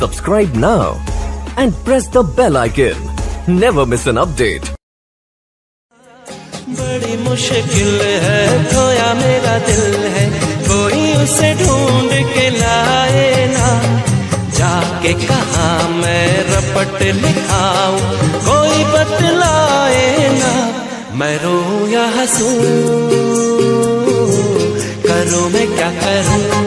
Subscribe now and press the bell icon. Never miss an update. बड़ी मुश्किल है, खोया मेरा दिल है। कोई उसे ढूंढ के लाए ना। जाके कहा मैं रपट लिखाऊं? कोई बतलाए ना। मैं रो या हंसू? करूँ मैं क्या करूँ?